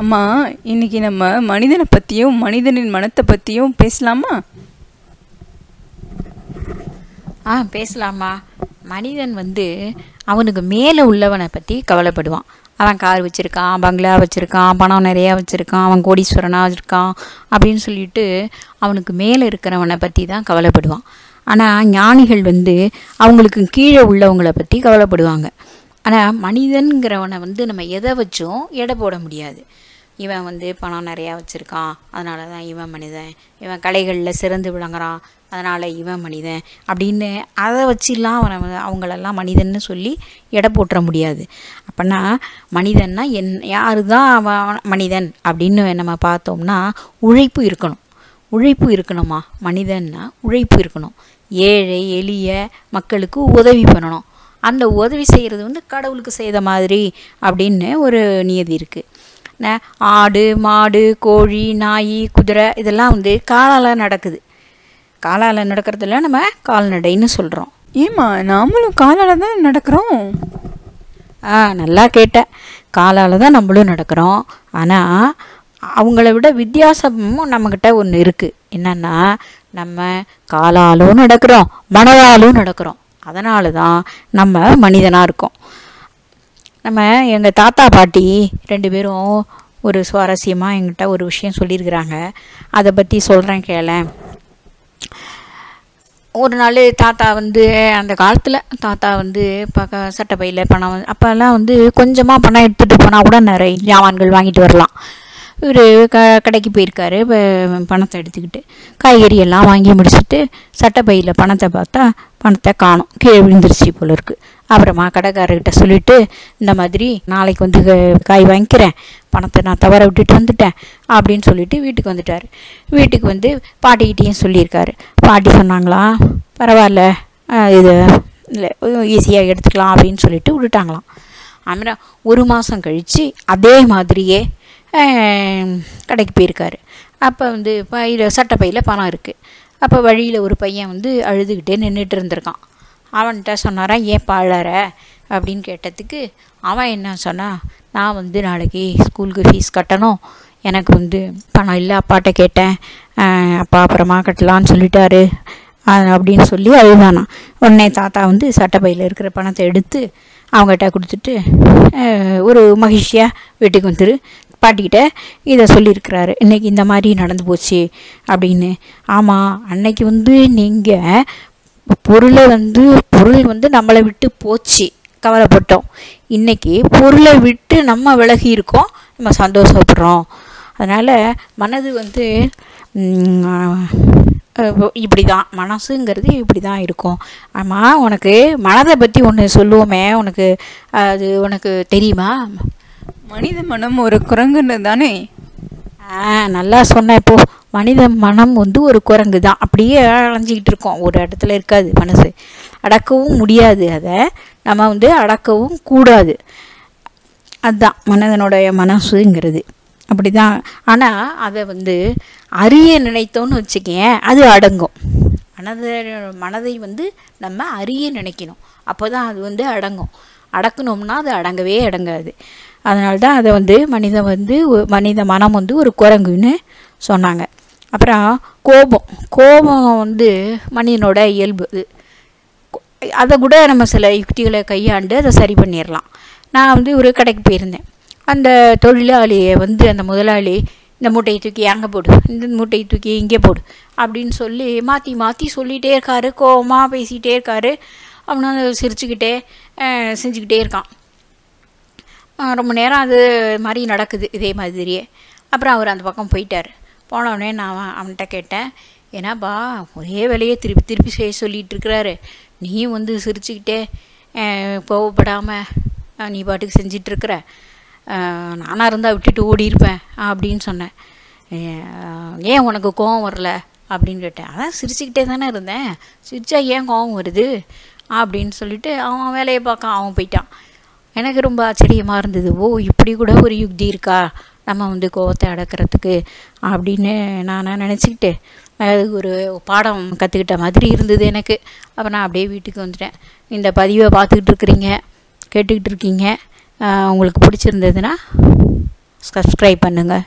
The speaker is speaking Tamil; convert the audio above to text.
அம்மா இன்னைக்கு நம்ம மனிதனை பற்றியும் மனிதனின் மனத்தை பற்றியும் பேசலாமா? ஆ பேசலாமா மனிதன் வந்து அவனுக்கு மேலே உள்ளவனை பற்றி கவலைப்படுவான். அவன் கார் வச்சுருக்கான் பங்களா வச்சுருக்கான் பணம் நிறையா வச்சுருக்கான் அவன் கோடீஸ்வரனாக இருக்கான் அப்படின்னு சொல்லிட்டு அவனுக்கு மேலே இருக்கிறவனை பற்றி தான் கவலைப்படுவான். ஆனால் ஞானிகள் வந்து அவங்களுக்கு கீழே உள்ளவங்கள பற்றி கவலைப்படுவாங்க. ஆனால் மனிதன்கிறவனை வந்து நம்ம எதை வச்சும் எடை போட முடியாது. இவன் வந்து பணம் நிறையா வச்சுருக்கான். அதனால தான் இவன் மனிதன். இவன் கலைகளில் சிறந்து விளங்குறான். அதனால் இவன் மனிதன். அப்படின்னு அதை வச்சுலாம் அவனை அவங்களெல்லாம் மனிதன்னு சொல்லி எடை போட்டுற முடியாது. அப்படின்னா மனிதன்னா என் யாரு தான் அவன் மனிதன் அப்படின்னு நம்ம பார்த்தோம்னா உழைப்பு இருக்கணும். உழைப்பு இருக்கணுமா? மனிதன்னா உழைப்பு இருக்கணும். ஏழை எளிய மக்களுக்கு உதவி பண்ணணும். அந்த உதவி செய்கிறது வந்து கடவுளுக்கு செய்த மாதிரி அப்படின்னு ஒரு நியதி இருக்குது ஆடு மாடு கோழி நாய் குதிரை இதெல்லாம் வந்து காலால் நடக்குது. காலால் நடக்கிறதுல நம்ம கால்நடைன்னு சொல்கிறோம் ஏம்மா நாமளும் காலால் தான் நடக்கிறோம்? ஆ நல்லா கேட்டேன் காலால் தான் நம்மளும் நடக்கிறோம். ஆனால் அவங்கள விட வித்தியாசமும் நம்மக்கிட்ட ஒன்று இருக்குது என்னன்னா நம்ம காலாலும் நடக்கிறோம் மனதாலும் நடக்கிறோம். அதனால தான் நம்ம மனிதனாக இருக்கோம். நம்ம எங்கள் தாத்தா பாட்டி ரெண்டு பேரும் ஒரு சுவாரஸ்யமாக எங்கிட்ட ஒரு விஷயம் சொல்லியிருக்கிறாங்க. அதை பற்றி சொல்கிறேன் கேளேன். ஒரு நாள் தாத்தா வந்து அந்த காலத்தில் தாத்தா வந்து பக்க சட்டப்பையில் பணம் அப்போல்லாம் வந்து கொஞ்சமாக பணம் எடுத்துகிட்டு போனால் கூட நிறைய ஜாமான்கள் வாங்கிட்டு வரலாம். இவர் க கடைக்கு போயிருக்காரு ப- பணத்தை எடுத்துக்கிட்டு. காய்கறி எல்லாம் வாங்கி முடிச்சுட்டு சட்டப்பையில் பணத்தை பார்த்தா பணத்தை காணும். கீழே விழுந்துருச்சு போல இருக்குது அப்புறமா கடைக்காரர்கிட்ட சொல்லிட்டு இந்த மாதிரி நாளைக்கு வந்து க- காய் வாங்கிக்கிறேன் பணத்தை நான் தவற விட்டுட்டு வந்துட்டேன் அப்படின்னு சொல்லிட்டு வீட்டுக்கு வந்துட்டார். வீட்டுக்கு வந்து பாட்டிக்கிட்டேயும் சொல்லியிருக்காரு. பாட்டி சொன்னாங்களா பரவாயில்ல இது இல்லை ஈஸியாக எடுத்துக்கலாம் அப்படின்னு சொல்லிட்டு விட்டுட்டாங்களாம். அப்புறம் ஒரு மாதம் கழித்து அதே மாதிரியே கடைக்கு போயிருக்காரு. அப்போ வந்து பையில் சட்டப்பையில் பணம் இருக்குது அப்போ வழியில் ஒரு பையன் வந்து அழுதுகிட்டே நின்றுட்டு இருந்திருக்கான். அவன்கிட்ட சொன்னாரான் ஏன் பாழற? அப்படின்னு கேட்டதுக்கு அவன் என்ன சொன்னான் நான் வந்து நாளைக்கு ஸ்கூலுக்கு ஃபீஸ் கட்டணும். எனக்கு வந்து பணம் இல்லை அப்பாட்ட கேட்டேன். அப்பா அப்புறமா கட்டலான்னு சொல்லிட்டாரு. அப்படின்னு சொல்லி அழுதானா. உடனே தாத்தா வந்து சட்டப்பையில் இருக்கிற பணத்தை எடுத்து அவங்ககிட்ட கொடுத்துட்டு ஒரு மகிழ்ச்சியாக வீட்டுக்கு வந்துரு. பாட்டிக்கிட்ட இதை சொல்லியிருக்கிறாரு. இன்னைக்கு இந்த மாதிரி நடந்து போச்சு. அப்படின்னு. ஆமாம் அன்னைக்கு வந்து நீங்கள் பொருளை வந்து பொருள் வந்து நம்மளை விட்டு போச்சு கவலைப்பட்டோம். இன்னைக்கு பொருளை விட்டு நம்ம விலகி இருக்கோம் நம்ம சந்தோஷப்படுறோம். அதனால் மனது வந்து இப்படி தான் மனசுங்கிறது இப்படி தான் இருக்கும். ஆமாம் உனக்கு மனதை பற்றி ஒன்று சொல்லுவோமே உனக்கு அது உனக்கு தெரியுமா? மனித மனம் ஒரு குரங்குன்னு தானே நல்லா சொன்ன இப்போ மனித மனம் வந்து ஒரு குரங்கு தான். அப்படியே அலைஞ்சிக்கிட்டு இருக்கோம். ஒரு இடத்துல இருக்காது மனசு. அடக்கவும் முடியாது அதை. நம்ம வந்து அடக்கவும் கூடாது. அதுதான் மனிதனுடைய மனசுங்கிறது. அப்படி தான் ஆனால் அதை வந்து அறிய நினைத்தோன்னு வச்சுக்கேன் அது அடங்கும். மனதை மனதை வந்து நம்ம அறிய நினைக்கணும். அப்போ தான் அது வந்து அடங்கும். அடக்கணும்னா அது அடங்கவே அடங்காது. அதனால தான் அதை வந்து மனிதன் வந்து மனித மனம் வந்து ஒரு குரங்குன்னு சொன்னாங்க. அப்புறம் கோபம். கோபம் வந்து மனிதனோட இயல்பு அது. அதை கூட நம்ம சில யுக்திகளை கையாண்டு அதை சரி பண்ணிடலாம். நான் வந்து ஒரு கடைக்கு போயிருந்தேன். அந்த தொழிலாளியை வந்து அந்த முதலாளி இந்த மூட்டையை தூக்கி அங்கே போடு இந்த மூட்டையை தூக்கி இங்கே போடு அப்படின்னு சொல்லி மாற்றி மாற்றி சொல்லிகிட்டே இருக்காரு. கோபமாக பேசிக்கிட்டே இருக்காரு. அவனும் சிரிச்சுக்கிட்டே செஞ்சுக்கிட்டே இருக்கான். ரொம்ப நேரம் அது மாதிரி நடக்குது இதே மாதிரியே. அப்புறம் அவர் அந்த பக்கம் போயிட்டார். போனவுடனே நான் அவன் அவன்கிட்ட கேட்டேன் ஏன்னாப்பா ஒரே வேலையை திருப்பி திருப்பி செய்ய சொல்லிகிட்டு இருக்கிறாரு. நீயும் வந்து சிரிச்சுக்கிட்டே கோவப்படாமல் நீ பாட்டுக்கு செஞ்சிட்ருக்கிற நானாக இருந்தால் விட்டுட்டு ஓடிருப்பேன் அப்படின்னு சொன்னேன். ஏன் உனக்கு கோவம் வரல? அப்படின்னு கேட்டேன். அதான் சிரிச்சுக்கிட்டே தானே இருந்தேன். சிரிச்சா ஏன் கோவம் வருது? அப்படின்னு சொல்லிட்டு அவன் வேலையை பார்க்க அவன் போயிட்டான். எனக்கு ரொம்ப ஆச்சரியமாக இருந்தது. ஓ இப்படி கூட ஒரு யுக்தி இருக்கா? நம்ம வந்து கோவத்தை அடக்கிறதுக்கு அப்படின்னு நான் நினச்சிக்கிட்டு அது ஒரு பாடம் கற்றுக்கிட்ட மாதிரி இருந்தது எனக்கு. அப்போ நான் அப்படியே வீட்டுக்கு வந்துட்டேன். இந்த பதிவை பார்த்துக்கிட்டு இருக்கிறீங்க கேட்டுக்கிட்டு இருக்கீங்க. உங்களுக்கு பிடிச்சிருந்ததுன்னா சப்ஸ்கிரைப் பண்ணுங்கள்